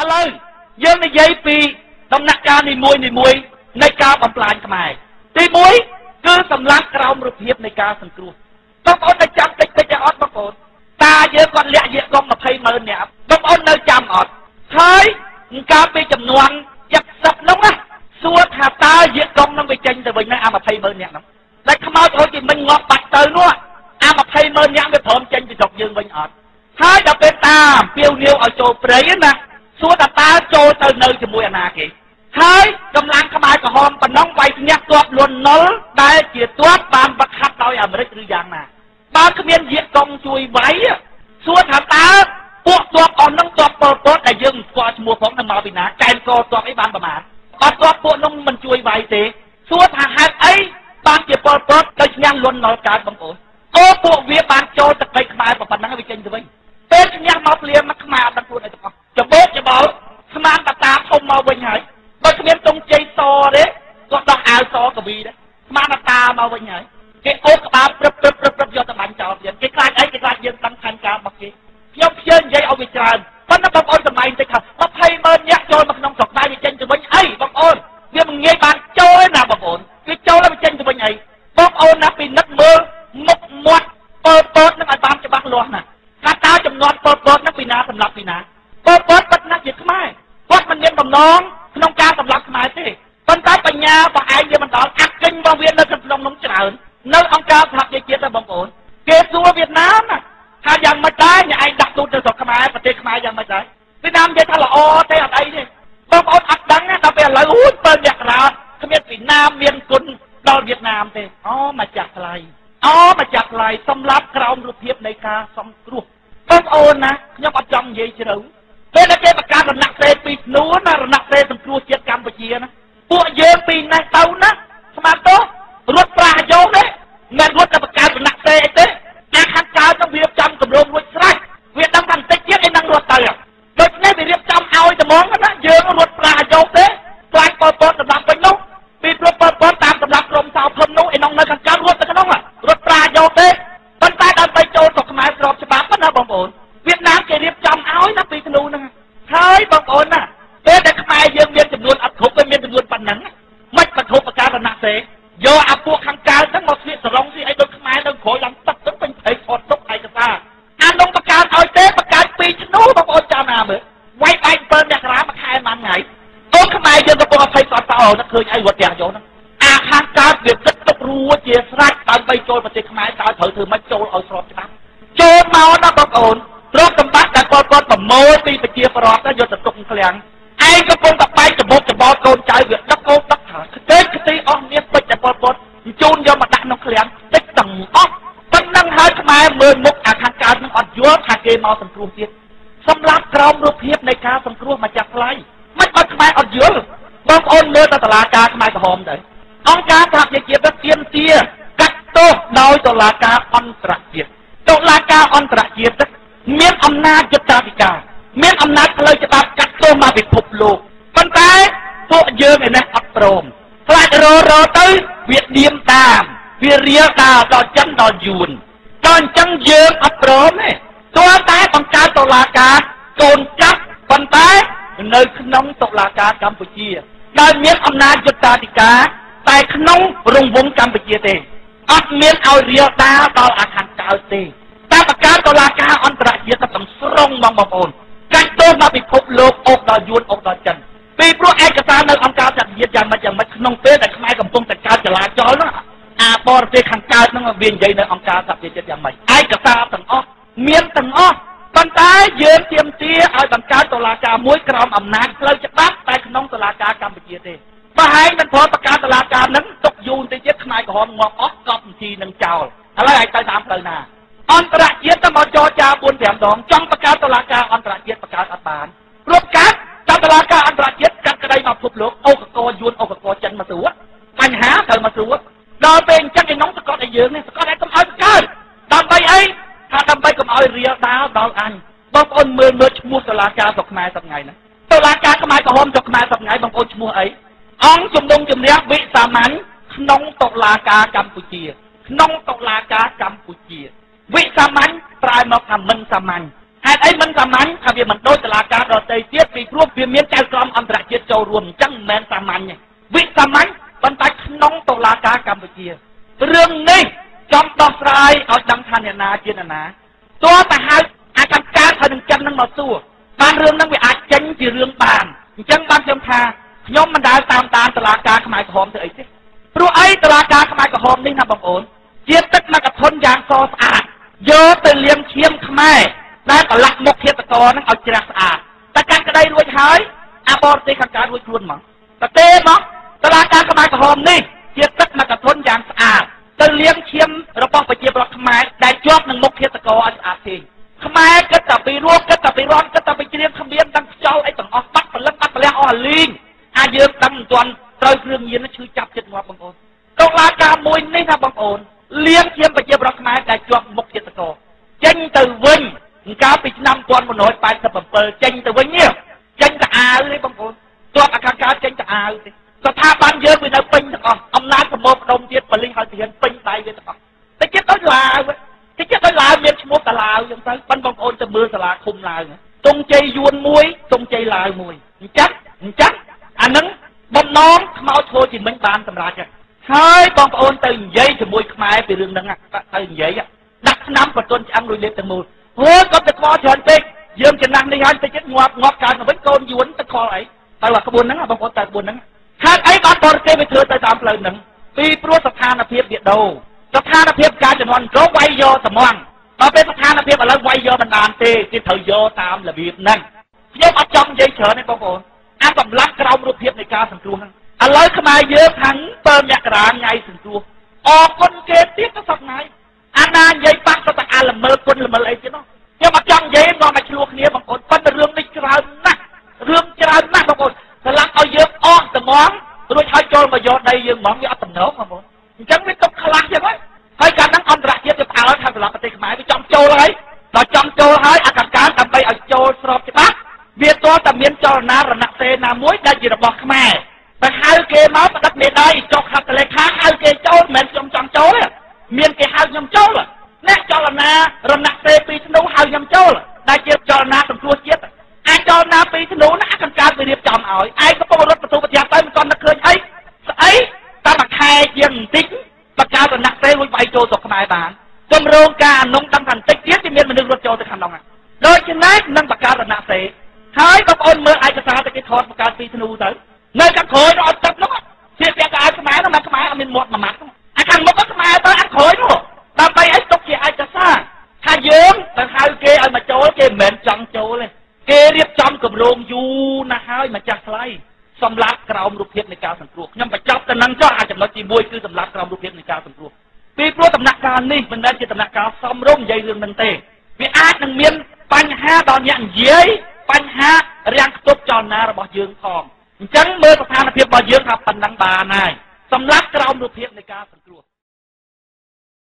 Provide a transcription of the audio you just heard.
ឥឡូវយើងនិយាយពីដំណាក់កាលនីមួយនីមួយនៃការបំផ្លាញខ្មែរទី1គឺសម្លាប់ក្រោមរូបភាពនៃការសង្គ្រោះបងប្អូននៅចាំតិចតិចអត់បងប្អូនតាយើងគាត់លាក់យកកុំ20ម៉ឺននាក់បងប្អូននៅចាំអត់ហើយកាលពីចំនួន70នោះណាសួរថាតើយកកុំនឹងវាចេញទៅវិញណាអា20ម៉ឺននាក់នោះតែខ្មោចរួចគេមិញងាប់បាច់ទៅនោះអា20ម៉ឺននាក់វាព្រមចេញពីស្រុកយើងវិញអត់ហើយដល់ពេលតាមពីវនាវឲ្យចូលព្រៃណា សួរថាតើចូលទៅនៅជាមួយអាណាគេហើយកម្លាំងខ្មែរក្រហមប៉ុណ្ណឹងវាយឈ្នះទ័ពលួនណុលដែលជាទ័ពបានបកខាត់ដោយអាមេរិកឬយ៉ាងណាបើគ្មានយាកកុងជួយវាយសួរថាតើពួកទ័ពអស់នឹងទ័ពពលពតដែលយើងស្គាល់ឈ្មោះផងនឹងមកពីណាកែនកទ័ពអីបានប្រមាណអត់ទ័ពពួកនោះមិនជួយវាយទេសួរថាហេតុអីបានជាពលពតទៅឈ្នះលន់ណុលកើតបងប្អូនអូពួកវាបានចូលទឹកដីខ្មែរប៉ុណ្ណឹងវាចេញទៅវិញពេលឈ្នះមកភ្លាមមកខ្មែរអត់ដឹងខ្លួនអីទាំងអស់ច្បោកច្បោស្មានតាតាធំ មកវិញហើយបើគ្មានតុងជ័យសទេគាត់ដោះអាវសកវីដែរស្មានតាមកវិញហើយ អូមកចាក់ថ្លៃអូមកចាក់ថ្លៃសម្រាប់ក្រោមរូបភាពនៃការសំគ្រោះបងប្អូនណាខ្ញុំអត់ចង់និយាយជ្រៅ ពួកខាងកើតហ្នឹងមកស្លៀកសរងស្លៀកអីដូចខ្មែរនៅក្រោយឡើងទឹកទៅពេញភ័យផតទុកឯកសារអានោះប្រការឲ្យទេប្រការពីធ្នូបងប្អូនចាំណាមើលវាយបែក7អ្នករាមួយខែមួយថ្ងៃអូខ្មែរយើងកំពុង20សតតោនឹកឃើញអីវត្តទាំងយកហ្នឹងអាខាងកើតវាគិតទុករួចជាស្រេចដើម្បីចូលប្រទេសខ្មែរតើត្រូវធ្វើម៉េចចូលឲ្យស្របច្បាប់ចូលមកណាបងប្អូនទ្រព្យសម្បត្តិដែលគាត់គាត់ប្រមូលពីប្រជាប្រដ្ឋទៅយកទៅទុកឃ្លាំង អស់ប៉ុណ្ណឹងហើយខ្មែរមើលមុខអាខាងកើតនឹងអត់យល់ថាគេមកសង្គ្រោះទៀតសម្រាប់ក្រោមរូបភាពនៃការសង្គ្រោះមកចាក់ថ្លៃមិនអត់ខ្មែរអត់យល់បងប្អូនមើលទៅតឡាការខ្មែរក្រហមទៅអង្គការសហប្រជាជាតិទាមទារកាត់ទោសដោយតឡាការអន្តរជាតិតុលាការអន្តរជាតិមានអំណាចយុត្តាធិការមានអំណាចផ្លូវច្បាប់កាត់ទោសមកពិភពលោកប៉ុន្តែពួកយើងឯនេះអត់ព្រមខ្លាចររទៅវាឌៀមតាម វារៀលដល់ដល់ចិនដល់យួនដល់អញ្ចឹងយើងអត់ព្រមទេទោះតែបង្កើតតុលាការកូនចាប់ប៉ុន្តែនៅក្នុងតុលាការកម្ពុជាដែលមានអំណាចយុត្តាធិការតែក្នុងរង្វង់កម្ពុជាទេអត់មានឲ្យរៀលដាលដល់អាខាងកើតទេតាមប្រការតុលាការអន្តរជាតិទាំងស្រុងបងប្អូនកាច់ទោសមកពិភពលោកអុកដល់យួនអុកដល់ចិនពីព្រោះឯកសារនៅអង្គការសហជាតិយ៉ាងម៉េចយ៉ាងម៉េចក្នុងពេលដែលខ្មែរកំពុងតែកើតចលាចលនោះអា បរទេសខាងកើតហ្នឹងវានិយាយនៅអង្គការសហជាតិយ៉ាងម៉េចឯកសារទាំងអស់មានទាំងអស់ប៉ុន្តែយើងទាមទារឲ្យបង្កើតតុលាការមួយក្រោមអំណាចផ្លូវច្បាប់តែក្នុងតុលាការកម្ពុជាទេបើហែងមិនព្រមបង្កើតតុលាការហ្នឹងទុកយូរទៅទៀតខ្មែរក្រហមងាប់អស់កប់ពិធីនឹងចោលឥឡូវឯងទៅតាមផ្លូវណាអន្តរជាតិទៅមកចរចា4 5ដងចង់បង្កើតតុលាការអន្តរជាតិបង្កើតអត់បានព្រោះកាត់ចង់តុលាការអន្តរជាតិកាត់ក្តីមកភពលោកអូកកយួនអូកកចិនមកស្រួលបញ្ហាត្រូវមកស្រួលដល់ពេល អញ្ចឹងឯនោះសកត់ឲ្យយើងនេះសកត់ឲ្យកុំឲ្យបង្កើតដើម្បីអីថាដើម្បីកុំឲ្យរៀលដាវដល់អញបងប្អូនមើលមើលឈ្មោះតុលាការស្រុកខ្មែរសប្ងៃហ្នឹងតុលាការខ្មែរក្រហមស្រុកខ្មែរសប្ងៃបងប្អូនឈ្មោះអីអង្គជំនុំជម្រះវិសាមញ្ញក្នុងតុលាការកម្ពុជា ក្នុងតុលាការកម្ពុជា វិសាមញ្ញប្រែមកថាមិនសាមញ្ញហេតុអីមិនសាមញ្ញថាវាមិនដូចតឡាការដទៃទៀតពីព្រោះចូលរួមអញ្ចឹងមិនមែនសាមញ្ញទេវិសាមញ្ញប៉ុន្តែក្នុងតុលាការកម្ពុជារឿងនេះចំដោះស្រាយឲ្យដឹងថាអ្នក ណាជាអ្នកណាទោះតែហៅអាកម្មការហើយនឹងចិននឹងមកសួរបានរឿងហ្នឹងវាអាចចេញជារឿងបានអញ្ចឹងបានខ្ញុំថាខ្ញុំមិនដែលតាមដានតុលាការខ្មែរក្រហមទៅអីទេព្រោះអីតុលាការខ្មែរក្រហមនេះណាបងប្អូនជាទឹកមកធនយ៉ាងសស្អាតយកទៅលាងឈាមខ្មែរដែលប្រឡាក់មុខឃាតករហ្នឹងឲ្យជ្រះស្អាតតែកាត់ក្តីរួចហើយអាបរទេសខាងកើតរួចខ្លួនមកតែទេមកតឡាការខ្មែរក្រហមនេះជាទឹកមកធនយ៉ាងស្អាត ទៅលាងឈាមរបស់ប្រជាប្រដ្ឋខ្មែរដែលជាប់នឹងមុខឃាតករឲ្យស្អាតទេខ្មែរគិតតែពីរស់គិតតែពីរន់គិតតែពីជ្រៀមគ្មានទាំងខ្យល់អីទាំងអស់បាត់ពលិតបាត់ពលះអស់លីងអាយើងដឹងមិនទាន់ត្រូវគ្រឿងញៀនឈឺចាប់ចិត្តងាប់បងប្អូនតុលាការមួយនេះណាបងប្អូនលៀងជាប្រជាប្រដ្ឋខ្មែរដែលជាប់មុខចិត្តកចេញទៅវិញកាលពីឆ្នាំ1987ចេញទៅវិញនេះចេញទៅអាវទេបងប្អូនទ័ពអខាងកើតចេញទៅអាវទេស្ថាប័នយើងវានៅពេញ ទាំងអស់អំណាចប្រមូលផ្ដុំទៀតបលិញហើយទានពេញដៃវាទាំងអស់តែចិត្តដូចឡាវគេចិត្តដូចឡាវមានឈ្មោះតាឡាវចឹងទៅប៉ុនបងប្អូនទៅមើលសាលាឃុំឡាវតុងជ័យយួនមួយតុងជ័យឡាវមួយអញ្ចឹងអញ្ចឹងអានឹងបំណងខ្មោចធ្វើជាមិញបានសម្រាប់ចឹងហើយបងប្អូនទៅនិយាយជាមួយខ្មែរពីរឿងហ្នឹងទៅនិយាយដាក់ឆ្នាំបតុនឆ្អឹងលុយលេបទាំងមូលអូយគាត់ទៅខ្វល់ច្រើនពេកយើងចំណាស់នេះហើយតិចទៀតងាប់ងាប់កើតទៅវិញកូនយួនទៅខលអីទៅអាក្បួនហ្នឹងបងប្អូនទៅក្បួនហ្នឹង ហេតុអីបានបរទេសវាធ្វើទៅតាមផ្លូវហ្នឹងពីព្រោះស្ថានភាពវាដូរស្ថានភាពការជំនាន់ក្រោយវាយយកតំងដល់ពេលស្ថានភាពឥឡូវវាយយកបណ្ដានទេគេត្រូវយកតាមរបៀបហ្នឹងខ្ញុំអត់ចង់និយាយច្រើនទេបងប្អូនអាកម្លាំងក្រោមរូបភាពនៃការសង្គ្រោះហ្នឹងឥឡូវខ្មែរយើងខាង7មករាថ្ងៃសង្គ្រោះអរគុណគេទៀតទៅសប្ងៃអាណានិយាយប៉ះទៅតែអាល្មើគុណល្មើអីទៀតនោះខ្ញុំអត់ចង់និយាយនាំមកឆ្លោះគ្នាបងប្អូនប៉ុន្តែរឿងនេះច្រើនណាស់រឿងច្រើនណាស់បងប្អូនឆ្លាក់ឲ្យយើងអស់ត្មងរួចហើយចូលមក យកដីយើងហ្មងវាអត់តំណងបងប្អូនអញ្ចឹងវាទុកខ្លះចឹងហើយហើយកាលហ្នឹងអន្តរជាតិវាផ្អើលថាសម្រាប់ប្រទេសខ្មែរវាចំចូលហើយដល់ចំចូលហើយអកការដើម្បីឲ្យចូលស្របច្បាប់វាតតែមានចលនារណសេនាមួយដែលជារបស់ខ្មែរតែហៅគេមកបដិបមេដៃចុះហត្បាយចូលស្រុកខ្មែរបានជំរងការអនុងតាមបន្តិចទៀតវាមានមនុស្សរត់ចូលទៅខាងនោះដូច្នេះនឹងបកកើតរណសេហើយបងប្អូនមើលឯកសារទៅគេថតបកកើតពីធ្នូទៅនៅខាងក្រោយអត់ទឹកនោះជាពាក់កៅខ្មែរនោះមកខ្មែរអត់មានមាត់មួយម៉ាត់អាខាងមុខក៏ខ្មែរទៅអាក្រោយនោះដើម្បីឲ្យទុកជាឯកសារថាយើងទៅហៅគេឲ្យមកចូលគេមិនមែនចង់ចូលទេគេរៀបចំគម្រោងយូរណាស់ហើយម្ចាស់ថ្លៃសម្រាប់ក្រោមរូបភាពនៃការសង្គ្រោះខ្ញុំបញ្ចប់ទៅនឹងចុះអាចចំណុចទី1គឺសម្រាប់ក្រោមរូបភាពនៃការសង្គ្រោះពីព្រោះដំណាក់ កាលនេះមិនមែនជាដំណាក់កាលសំរុំនិយាយរឿងនឹងទេវាអាចនឹងមានបញ្ហាដល់អ្នកនិយាយបញ្ហារាំងខ្ទប់ចលនារបស់យើងផងអញ្ចឹងមើលស្ថានភាពរបស់យើងថាប៉ុណ្ណឹងបានហើយសម្រាប់ក្រោមរូបភាពនៃការសង្គ្រោះ